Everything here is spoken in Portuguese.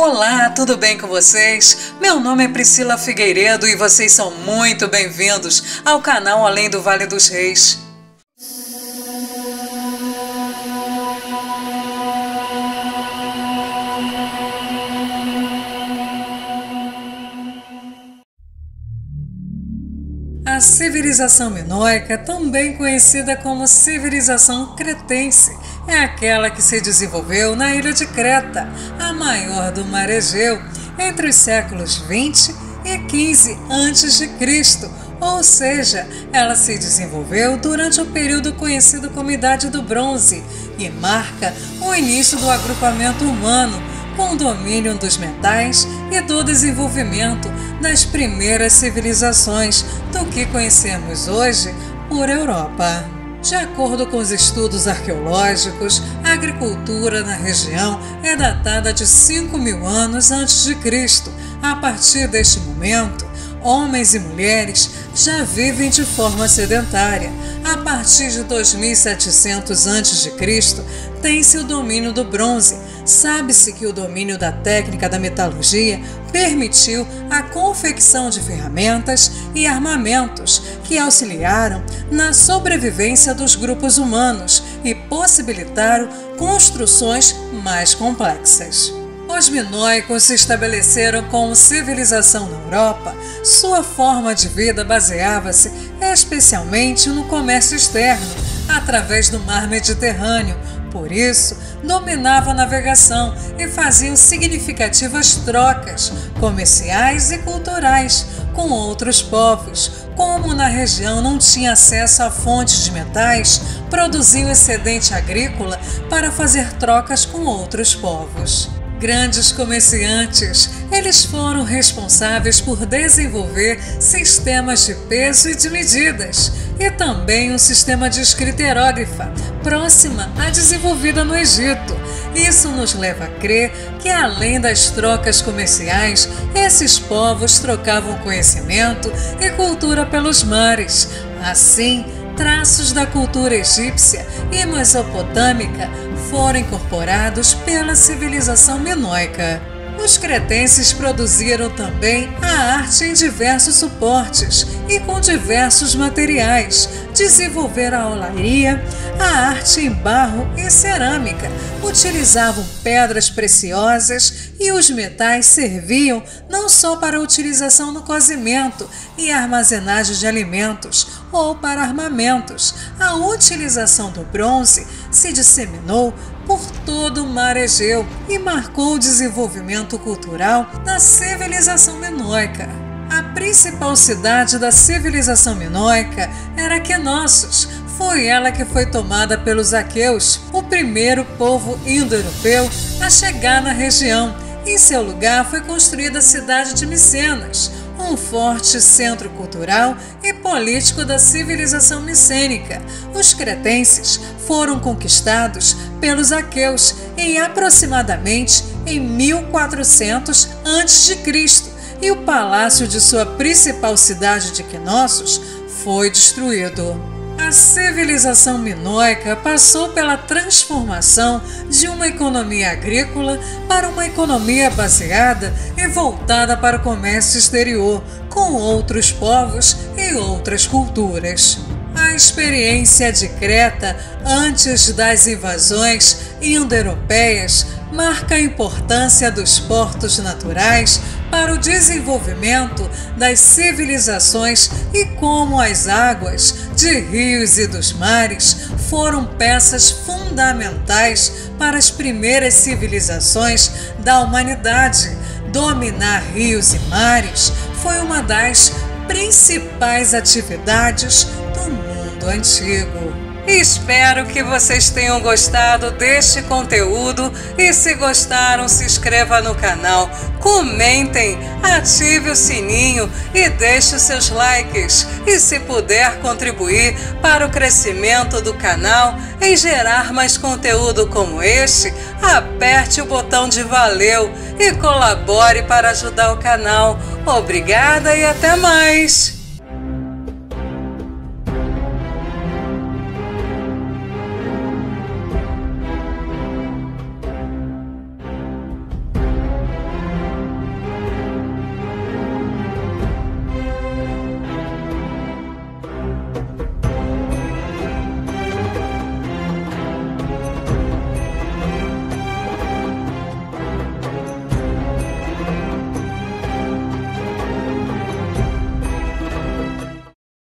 Olá, tudo bem com vocês? Meu nome é Priscila Figueiredo e vocês são muito bem-vindos ao canal Além do Vale dos Reis. A civilização minoica, também conhecida como civilização cretense, é aquela que se desenvolveu na ilha de Creta, a maior do mar Egeu, entre os séculos 20 e 15 a.C., ou seja, ela se desenvolveu durante o período conhecido como Idade do Bronze e marca o início do agrupamento humano com o domínio dos metais e do desenvolvimento das primeiras civilizações do que conhecemos hoje por Europa. De acordo com os estudos arqueológicos, a agricultura na região é datada de 5 mil anos antes de Cristo. A partir deste momento, homens e mulheres já vivem de forma sedentária. A partir de 2700 a.C., tem-se o domínio do bronze. Sabe-se que o domínio da técnica da metalurgia permitiu a confecção de ferramentas e armamentos que auxiliaram na sobrevivência dos grupos humanos e possibilitaram construções mais complexas. Os minoicos se estabeleceram como civilização na Europa. Sua forma de vida baseava-se especialmente no comércio externo, através do mar Mediterrâneo. Por isso, dominava a navegação e faziam significativas trocas comerciais e culturais com outros povos. Como na região não tinha acesso a fontes de metais, produziam excedente agrícola para fazer trocas com outros povos. Grandes comerciantes, eles foram responsáveis por desenvolver sistemas de peso e de medidas, e também um sistema de escrita hieróglifa, próxima à desenvolvida no Egito. Isso nos leva a crer que, além das trocas comerciais, esses povos trocavam conhecimento e cultura pelos mares. Assim, traços da cultura egípcia e mesopotâmica foram incorporados pela civilização minoica. Os cretenses produziram também a arte em diversos suportes e com diversos materiais. Desenvolveram a olaria, a arte em barro e cerâmica. Utilizavam pedras preciosas e os metais serviam não só para utilização no cozimento e armazenagem de alimentos ou para armamentos. A utilização do bronze se disseminou por todo o mar Egeu e marcou o desenvolvimento cultural da civilização minoica. A principal cidade da civilização minoica era Quenossos. Foi ela que foi tomada pelos aqueus, o primeiro povo indo-europeu a chegar na região. Em seu lugar foi construída a cidade de Micenas, um forte centro cultural e político da civilização micênica. Os cretenses foram conquistados pelos aqueus em aproximadamente em 1400 a.C. e o palácio de sua principal cidade de Quenossos foi destruído. A civilização minoica passou pela transformação de uma economia agrícola para uma economia baseada e voltada para o comércio exterior com outros povos e outras culturas. A experiência de Creta antes das invasões indo-europeias marca a importância dos portos naturais para o desenvolvimento das civilizações e como as águas de rios e dos mares foram peças fundamentais para as primeiras civilizações da humanidade. Dominar rios e mares foi uma das principais atividades do mundo antigo. Espero que vocês tenham gostado deste conteúdo e se gostaram, se inscreva no canal, comentem, ative o sininho e deixe os seus likes. E se puder contribuir para o crescimento do canal em gerar mais conteúdo como este, aperte o botão de valeu e colabore para ajudar o canal. Obrigada e até mais!